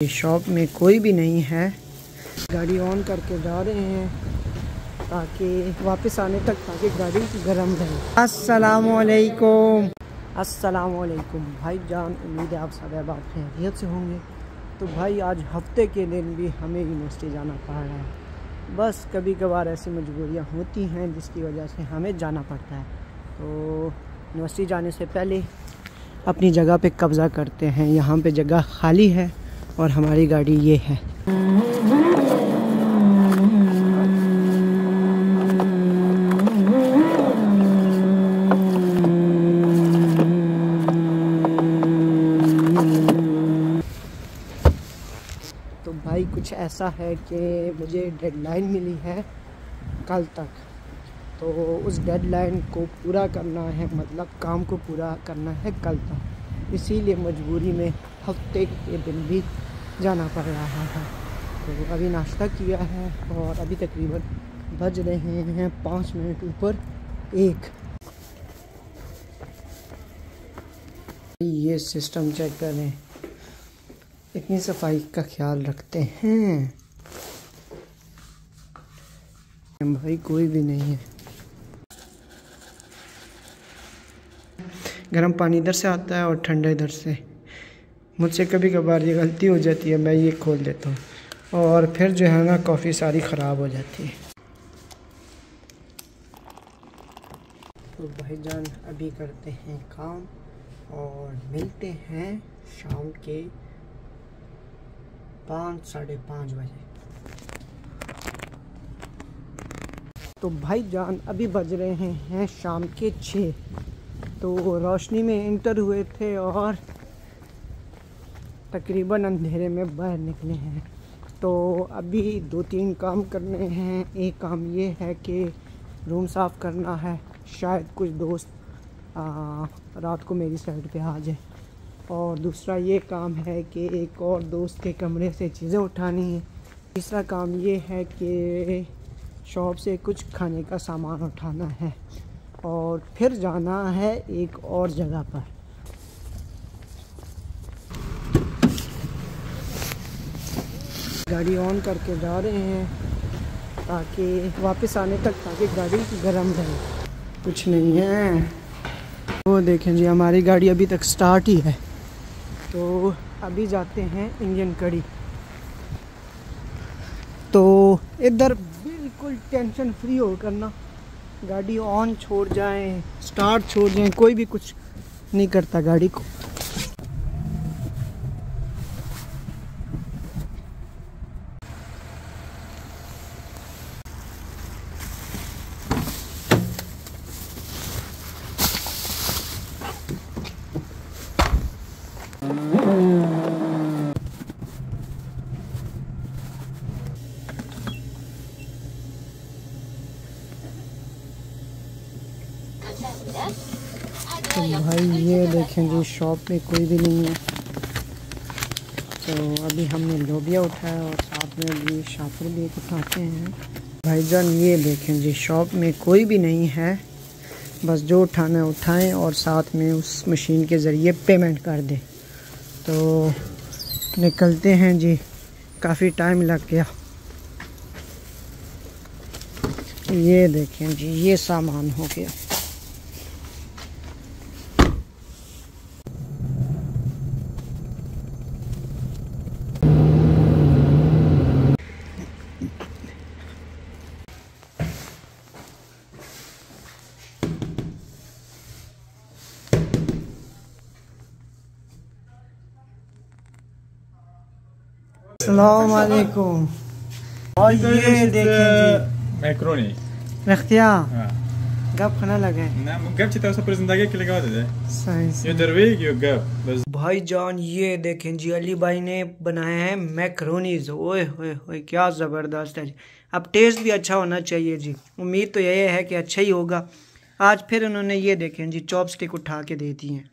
Shop में कोई भी नहीं है। गाड़ी ऑन करके जा रहे हैं ताकि वापस आने तक ताकि गाड़ी गर्म रहे। असलकुम असलकुम भाई जान, उम्मीद है आप सब आप खैरियत से होंगे। तो भाई आज हफ़्ते के दिन भी हमें यूनिवर्सिटी जाना पड़ रहा है। बस कभी कभार ऐसी मजबूरियाँ होती हैं जिसकी वजह से हमें जाना पड़ता है। तो यूनिवर्सिटी जाने से पहले अपनी जगह पे कब्ज़ा करते हैं। यहाँ पे जगह खाली है। और हमारी गाड़ी ये है। तो भाई, कुछ ऐसा है कि मुझे डेडलाइन मिली है कल तक। तो उस डेडलाइन को पूरा करना है मतलब काम को पूरा करना है कल तक। इसीलिए मजबूरी में हफ़्ते के दिन भी जाना पड़ रहा है। तो अभी नाश्ता किया है और अभी तकरीबन बज रहे हैं पाँच मिनट ऊपर एक। ये सिस्टम चेक करें। इतनी सफ़ाई का ख्याल रखते हैं। भाई कोई भी नहीं है। गर्म पानी इधर से आता है और ठंडा इधर से। मुझसे कभी कभार ये गलती हो जाती है, मैं ये खोल देता हूँ। और फिर जो है ना, कॉफ़ी सारी ख़राब हो जाती है। तो भाईजान, अभी करते हैं काम और मिलते हैं शाम के पाँच, साढ़े पाँच बजे। तो भाई जान अभी बज रहे हैं शाम के छः। तो रोशनी में इंटर हुए थे और तकरीबन अंधेरे में बाहर निकले हैं। तो अभी दो तीन काम करने हैं। एक काम ये है कि रूम साफ़ करना है। शायद कुछ दोस्त आ, रात को मेरी साइड पे आ जाए। और दूसरा ये काम है कि एक और दोस्त के कमरे से चीज़ें उठानी है। तीसरा काम ये है कि शॉप से कुछ खाने का सामान उठाना है। और फिर जाना है एक और जगह पर। गाड़ी ऑन करके जा रहे हैं ताकि वापस आने तक ताकि गाड़ी गर्म रहे। कुछ नहीं है। वो देखें जी, हमारी गाड़ी अभी तक स्टार्ट ही है। तो अभी जाते हैं इंडियन कड़ी। तो इधर बिल्कुल टेंशन फ्री हो करना गाड़ी ऑन छोड़ जाएँ स्टार्ट छोड़ जाएँ, कोई भी कुछ नहीं करता गाड़ी को। तो भाई, ये देखें जी शॉप में कोई भी नहीं है। तो अभी हमने लोबिया उठाया और साथ में भी शाफर भी उठाते हैं। भाईजान ये देखें जी शॉप में कोई भी नहीं है। बस जो उठाना उठाएँ और साथ में उस मशीन के ज़रिए पेमेंट कर दें। तो निकलते हैं जी। काफ़ी टाइम लग गया। ये देखें जी, ये सामान हो गया। और ये देखें. रख्तिया। गप खाना लगे। presentatie que legal है ये दरवेग यो गप बस। भाई जान ये देखें जी अली भाई ने बनाया है मैक्रोनीज। ओए होए होए क्या ज़बरदस्त है जी। अब टेस्ट भी अच्छा होना चाहिए जी। उम्मीद तो यही है कि अच्छा ही होगा। आज फिर उन्होंने ये देखें जी चॉप स्टिक उठा के दे दी हैं।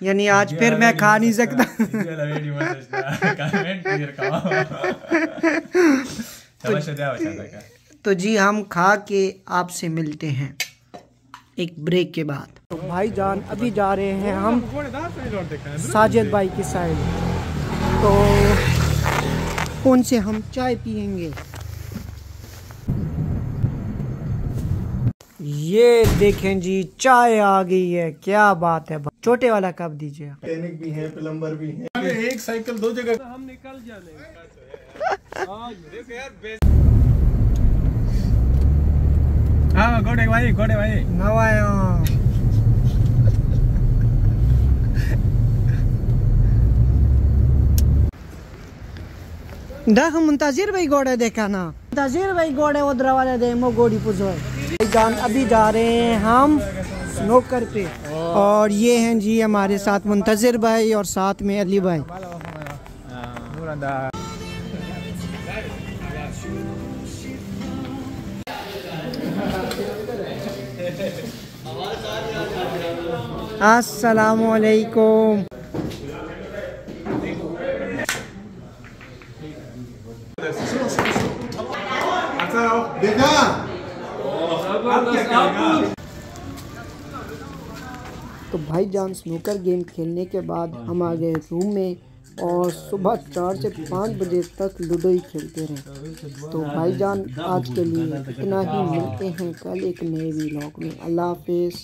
यानी आज फिर मैं खा नहीं सकता। तो जी हम खा के आपसे मिलते हैं एक ब्रेक के बाद। तो भाई जान अभी जा रहे हैं हम साजिद भाई की साइड तो उनसे हम चाय पियेंगे। ये देखें जी चाय आ गई है। क्या बात है छोटे वाला कप दीजिए मैकेनिक भी है प्लम्बर भी है। अरे एक साइकिल दो जगह। हम निकल जाने। हाँ घोड़े भाई घोड़े भाई। नवाया। देख मुंताजिर भाई घोड़े देखा ना। मुंताजिर भाई घोड़े उधर वाले दे मो घोड़ी पुजो जान अभी जा रहे हैं हम। स्नोकर पे और ये हैं जी हमारे साथ मुंतजिर भाई और साथ में अली भाई। अस्सलामुअलैकुम। देखा तो भाई जान स्नूकर गेम खेलने के बाद हम आ गए रूम में और सुबह चार से पाँच बजे तक लूडो ही खेलते रहे। तो भाई जान, आज के लिए इतना ही। मिलते हैं कल एक नए व्लॉग में। अल्लाह हाफिज़।